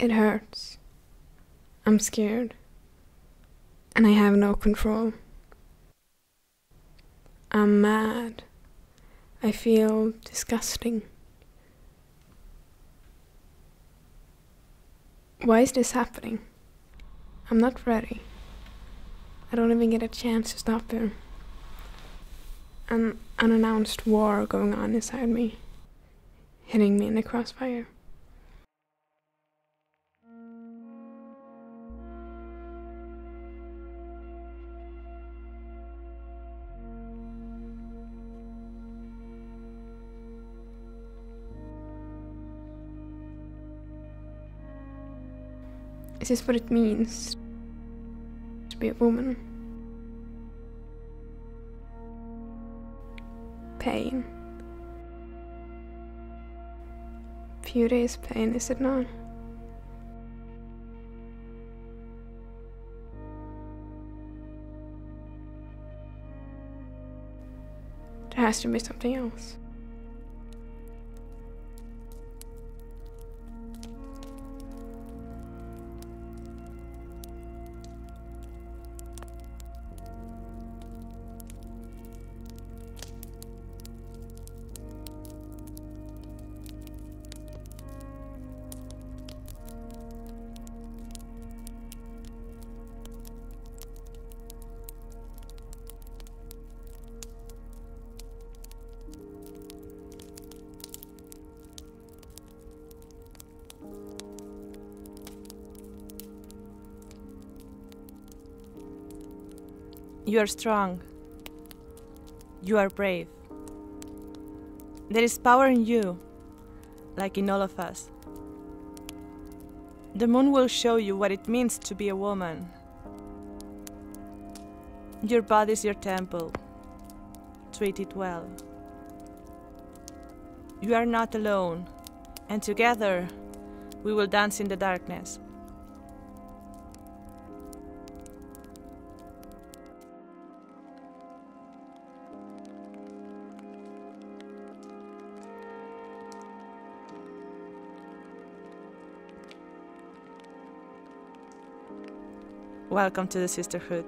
It hurts. I'm scared. And I have no control. I'm mad. I feel disgusting. Why is this happening? I'm not ready. I don't even get a chance to stop him. An unannounced war going on inside me, hitting me in the crossfire. Is this what it means to be a woman? Pain. Few days pain, is it not? There has to be something else. You are strong. You are brave. There is power in you, like in all of us. The moon will show you what it means to be a woman. Your body is your temple. Treat it well. You are not alone, and together we will dance in the darkness. Welcome to the sisterhood.